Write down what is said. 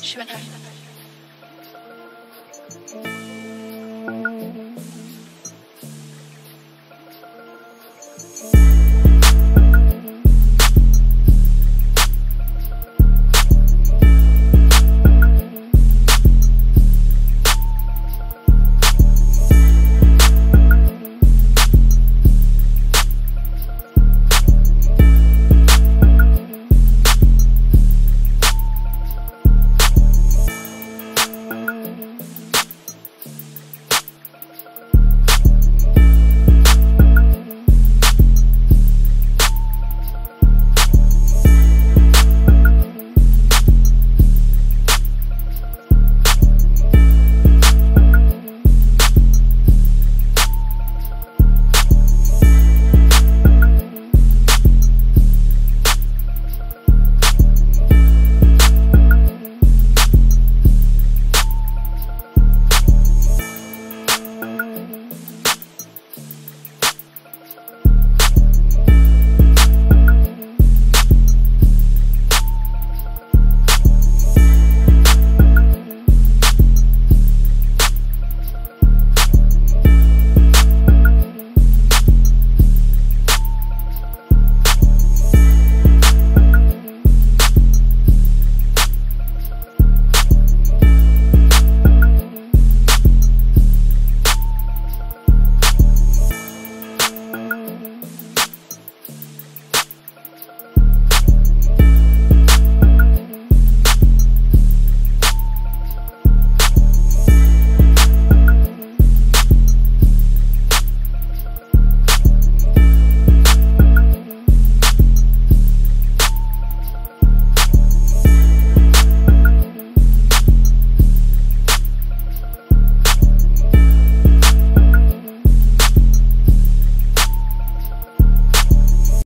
She went out.